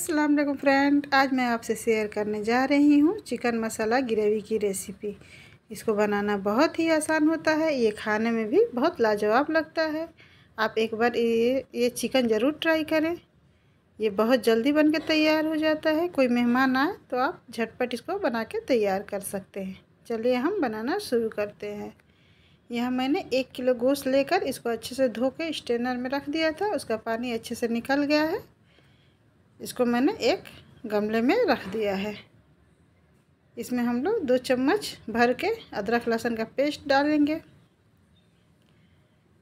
वालेकुम फ्रेंड। आज मैं आपसे शेयर करने जा रही हूँ चिकन मसाला ग्रेवी की रेसिपी। इसको बनाना बहुत ही आसान होता है, ये खाने में भी बहुत लाजवाब लगता है। आप एक बार ये ये चिकन ज़रूर ट्राई करें। ये बहुत जल्दी बन के तैयार हो जाता है। कोई मेहमान आए तो आप झटपट इसको बना के तैयार कर सकते हैं। चलिए हम बनाना शुरू करते हैं। यहाँ मैंने एक किलो गोश्त लेकर इसको अच्छे से धो के स्टेनर में रख दिया था। उसका पानी अच्छे से निकल गया है। इसको मैंने एक गमले में रख दिया है। इसमें हम लोग दो चम्मच भर के अदरक लहसुन का पेस्ट डालेंगे।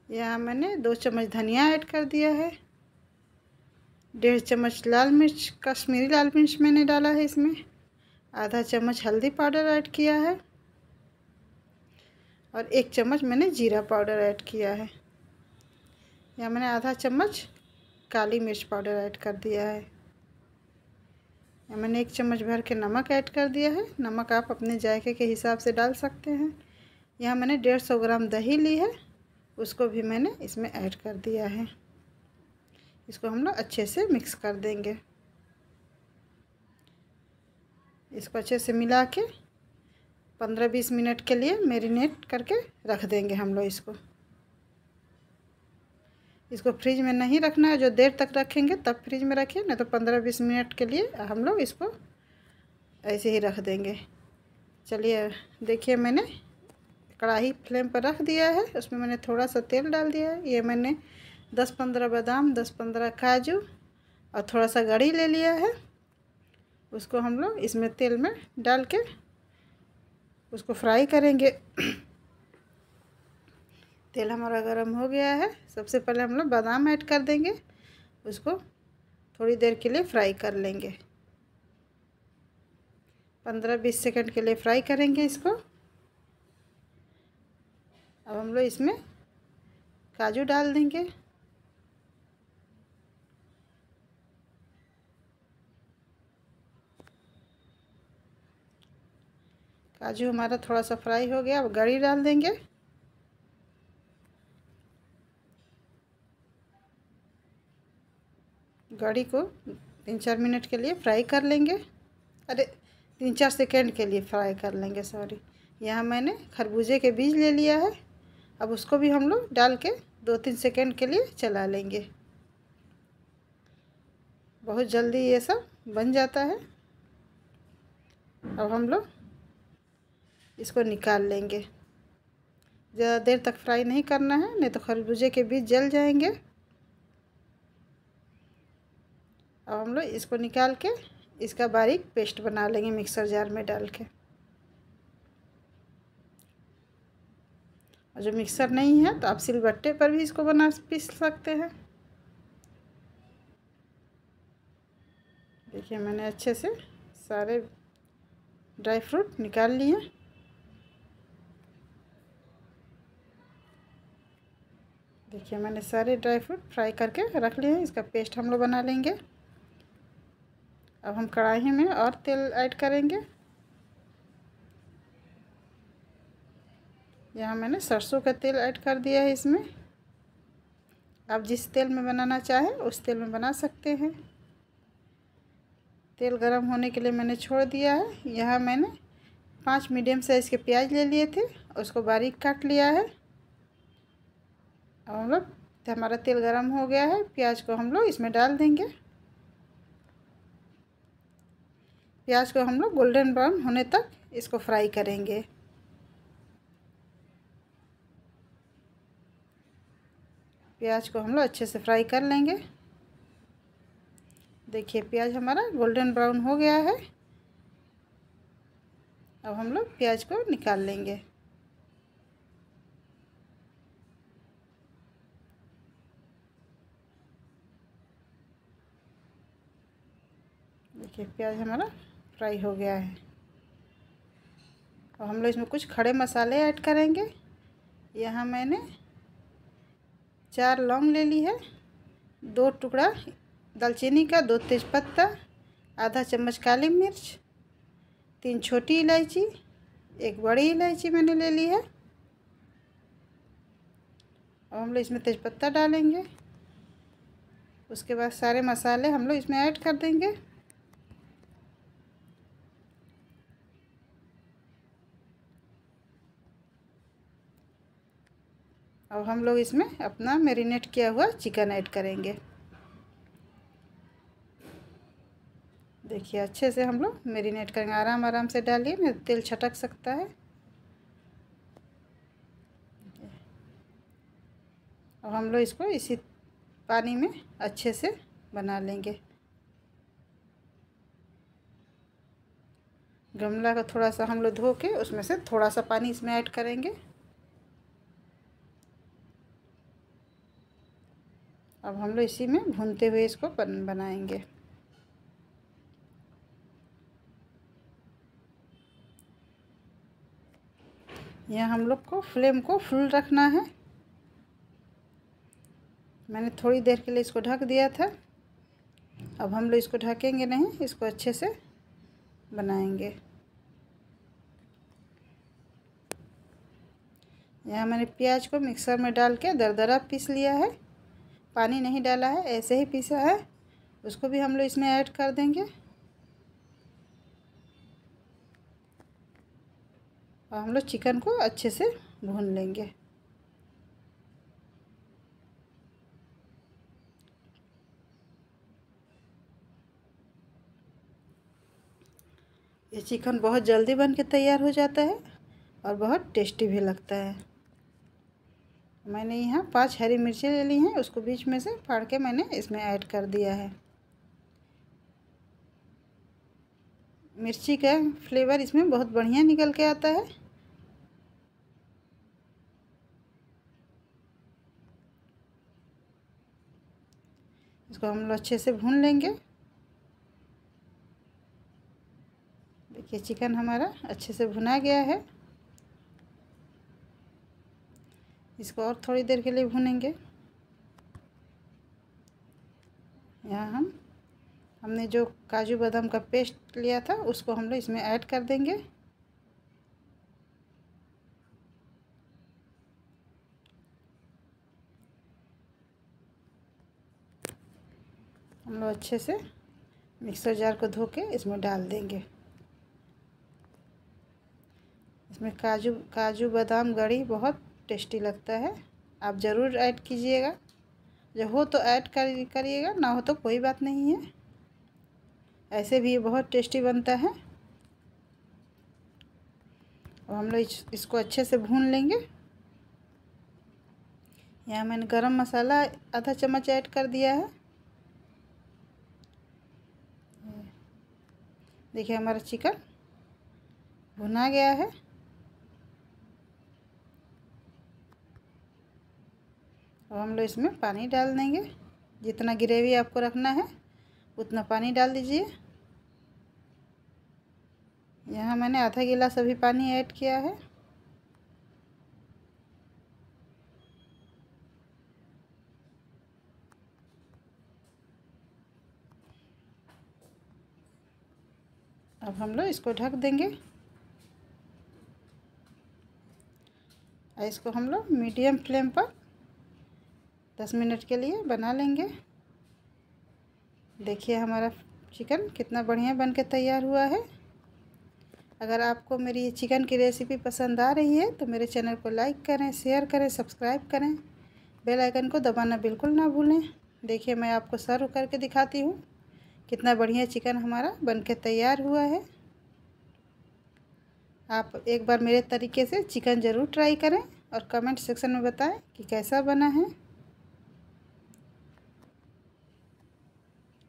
यहाँ मैंने दो चम्मच धनिया ऐड कर दिया है। डेढ़ चम्मच लाल मिर्च, कश्मीरी लाल मिर्च मैंने डाला है इसमें। आधा चम्मच हल्दी पाउडर ऐड किया है। और एक चम्मच मैंने जीरा पाउडर ऐड किया है। या मैंने आधा चम्मच काली मिर्च पाउडर ऐड कर दिया है। मैंने एक चम्मच भर के नमक ऐड कर दिया है। नमक आप अपने जायके के हिसाब से डाल सकते हैं। यहाँ मैंने डेढ़ सौ ग्राम दही ली है। उसको भी मैंने इसमें ऐड कर दिया है। इसको हम लोग अच्छे से मिक्स कर देंगे। इसको अच्छे से मिला के पंद्रह बीस मिनट के लिए मेरीनेट करके रख देंगे हम लोग इसको। इसको फ्रिज में नहीं रखना है। जो देर तक रखेंगे, तब फ्रिज में रखिए, नहीं तो पंद्रह बीस मिनट के लिए हम लोग इसको ऐसे ही रख देंगे। चलिए, देखिए मैंने कढ़ाई फ्लेम पर रख दिया है। उसमें मैंने थोड़ा सा तेल डाल दिया है। ये मैंने दस पंद्रह बादाम, दस पंद्रह काजू और थोड़ा सा गड़ी ले लिया है। उसको हम लोग इसमें तेल में डाल के उसको फ्राई करेंगे। तेल हमारा गर्म हो गया है। सबसे पहले हम लोग बादाम ऐड कर देंगे। उसको थोड़ी देर के लिए फ्राई कर लेंगे। पंद्रह बीस सेकंड के लिए फ्राई करेंगे इसको। अब हम लोग इसमें काजू डाल देंगे। काजू हमारा थोड़ा सा फ्राई हो गया। अब गड़ी डाल देंगे। गड़ी को तीन चार मिनट के लिए फ्राई कर लेंगे। अरे, तीन चार सेकेंड के लिए फ्राई कर लेंगे सॉरी यहाँ मैंने खरबूजे के बीज ले लिया है। अब उसको भी हम लोग डाल के दो तीन सेकेंड के लिए चला लेंगे। बहुत जल्दी ये सब बन जाता है। अब हम लोग इसको निकाल लेंगे। ज़्यादा देर तक फ्राई नहीं करना है, नहीं तो खरबूजे के बीज जल जाएँगे। अब हम लोग इसको निकाल के इसका बारीक पेस्ट बना लेंगे मिक्सर जार में डाल के। और जो मिक्सर नहीं है तो आप सिलबट्टे पर भी इसको बना पीस सकते हैं। देखिए, मैंने अच्छे से सारे ड्राई फ्रूट निकाल लिए देखिए, मैंने सारे ड्राई फ्रूट फ्राई करके रख लिए हैं। इसका पेस्ट हम लोग बना लेंगे। अब हम कढ़ाई में और तेल ऐड करेंगे। यहाँ मैंने सरसों का तेल ऐड कर दिया है इसमें। आप जिस तेल में बनाना चाहें, उस तेल में बना सकते हैं। तेल गरम होने के लिए मैंने छोड़ दिया है। यहाँ मैंने पाँच मीडियम साइज़ के प्याज ले लिए थे, उसको बारीक काट लिया है। अब हम लोग, हमारा तेल गरम हो गया है, प्याज को हम लोग इसमें डाल देंगे। प्याज को हम लोग गोल्डन ब्राउन होने तक इसको फ्राई करेंगे। प्याज को हम लोग अच्छे से फ्राई कर लेंगे। देखिए, प्याज हमारा गोल्डन ब्राउन हो गया है। अब हम लोग प्याज को निकाल लेंगे। देखिए, प्याज हमारा फ्राई हो गया है। और हम लोग इसमें कुछ खड़े मसाले ऐड करेंगे। यहाँ मैंने चार लौंग ले ली है, दो टुकड़ा दालचीनी का, दो तेज़पत्ता, आधा चम्मच काली मिर्च, तीन छोटी इलायची, एक बड़ी इलायची मैंने ले ली है। और हम लोग इसमें तेज़पत्ता डालेंगे। उसके बाद सारे मसाले हम लोग इसमें ऐड कर देंगे। अब हम लोग इसमें अपना मैरिनेट किया हुआ चिकन ऐड करेंगे। देखिए, अच्छे से हम लोग मैरिनेट करेंगे। आराम आराम से डालिए, नहीं तेल छटक सकता है। अब हम लोग इसको इसी पानी में अच्छे से बना लेंगे। गमला को थोड़ा सा हम लोग धो के उसमें से थोड़ा सा पानी इसमें ऐड करेंगे। अब हम लोग इसी में भूनते हुए इसको बनाएँगे। यहाँ हम लोग को फ्लेम को फुल रखना है। मैंने थोड़ी देर के लिए इसको ढक दिया था। अब हम लोग इसको ढकेंगे नहीं, इसको अच्छे से बनाएँगे। यहाँ मैंने प्याज को मिक्सर में डाल के दरदरा पीस लिया है। पानी नहीं डाला है, ऐसे ही पीसा है। उसको भी हम लोग इसमें ऐड कर देंगे। और हम लोग चिकन को अच्छे से भून लेंगे। ये चिकन बहुत जल्दी बन के तैयार हो जाता है और बहुत टेस्टी भी लगता है। मैंने यहाँ पाँच हरी मिर्ची ले ली हैं, उसको बीच में से फाड़ के मैंने इसमें ऐड कर दिया है। मिर्ची का फ्लेवर इसमें बहुत बढ़िया निकल के आता है। इसको हम लोग अच्छे से भून लेंगे। देखिए, चिकन हमारा अच्छे से भुना गया है। इसको और थोड़ी देर के लिए भुनेंगे। यहाँ हम, हमने जो काजू बादाम का पेस्ट लिया था, उसको हम लोग इसमें ऐड कर देंगे। हम लोग अच्छे से मिक्सर जार को धो के इसमें डाल देंगे। इसमें काजू काजू बादाम गड़ी बहुत टेस्टी लगता है। आप ज़रूर ऐड कीजिएगा। जो हो तो ऐड कर, करिएगा, ना हो तो कोई बात नहीं है। ऐसे भी ये बहुत टेस्टी बनता है। और हम लोग इसको अच्छे से भून लेंगे। यहाँ मैंने गरम मसाला आधा चम्मच ऐड कर दिया है। देखिए हमारा चिकन भुना गया है। अब हम लोग इसमें पानी डाल देंगे। जितना ग्रेवी आपको रखना है, उतना पानी डाल दीजिए। यहाँ मैंने आधा गिलास अभी पानी ऐड किया है। अब हम लोग इसको ढक देंगे। इसको हम लोग मीडियम फ्लेम पर दस मिनट के लिए बना लेंगे। देखिए हमारा चिकन कितना बढ़िया बन के तैयार हुआ है। अगर आपको मेरी ये चिकन की रेसिपी पसंद आ रही है तो मेरे चैनल को लाइक करें, शेयर करें, सब्सक्राइब करें। बेल आइकन को दबाना बिल्कुल ना भूलें। देखिए मैं आपको सर्व करके दिखाती हूँ कितना बढ़िया चिकन हमारा बन के तैयार हुआ है। आप एक बार मेरे तरीके से चिकन ज़रूर ट्राई करें और कमेंट सेक्शन में बताएँ कि कैसा बना है।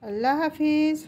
अल्लाह हाफिज़।